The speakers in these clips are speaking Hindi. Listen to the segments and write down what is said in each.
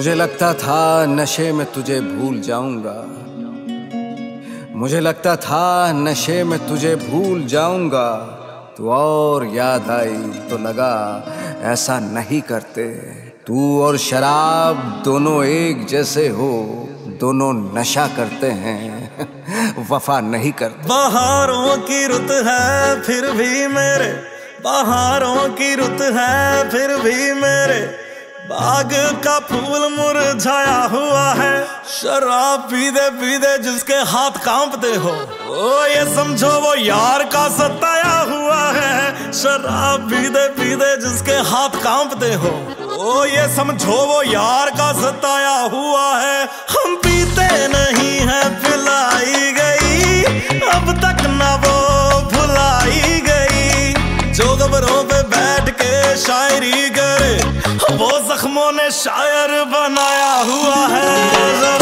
मुझे लगता था नशे में तुझे भूल जाऊँगा। मुझे लगता था नशे में तुझे भूल जाऊँगा। तू और याद आई तो लगा, ऐसा नहीं करते। तू और शराब दोनों एक जैसे हो, दोनों नशा करते हैं। वफा नहीं करते। बहारों की रुत है फिर भी मेरे, बहारों की रुत है फिर भी मेरे। बाग का फूल मुरझाया हुआ है। शराब पीते पीते जिसके हाथ कांपते हो। ओ, ये समझो वो यार का सताया हुआ है। शराब पीते पीते जिसके हाथ कांपते हो। ओ, ये समझो वो यार का सताया हुआ है। हम पीते नहीं शायर बनाया हुआ है।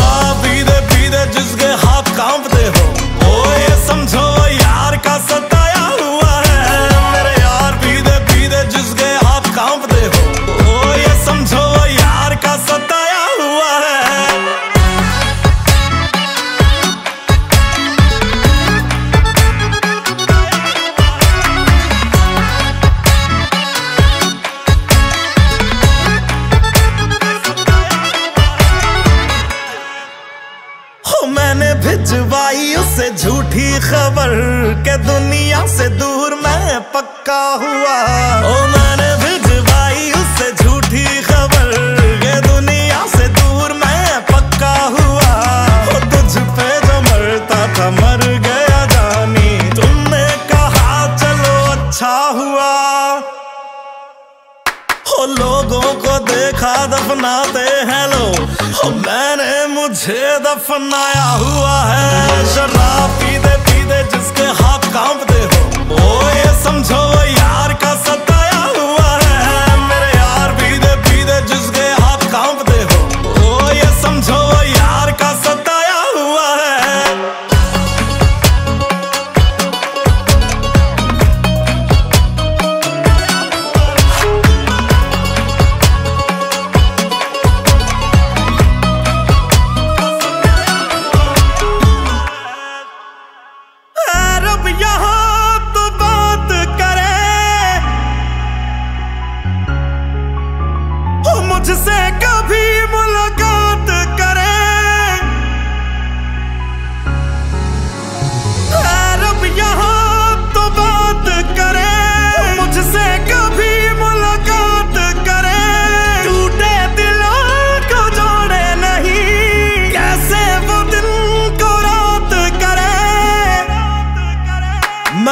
उसे झूठी खबर के दुनिया से दूर मैं पक्का हुआ। ओ मैंने दफनाते हैं लोग। मैंने मुझे दफनाया हुआ है। शराब पीते पीते जिसके हाथ कांपते हो। ओ, ये समझो यार का सताया हुआ है। मेरे यार पीते पीते जिसके हाथ कांपते हो। ओ, ये समझो यार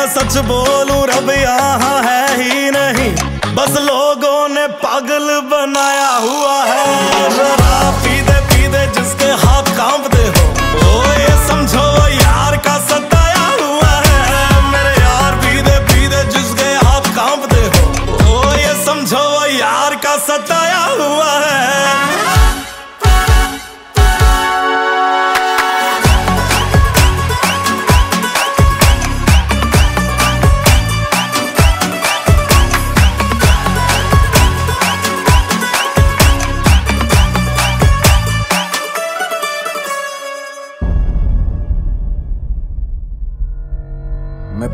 सच बोलूँ रब यहाँ है ही नहीं। बस लोगों ने पागल बनाया हुआ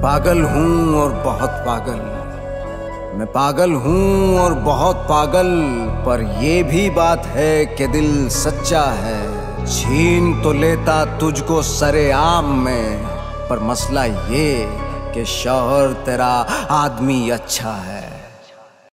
पागल हूँ और बहुत पागल। मैं पागल हूँ और बहुत पागल, पर यह भी बात है कि दिल सच्चा है। छीन तो लेता तुझको सरे आम में, पर मसला ये कि शौहर तेरा आदमी अच्छा है।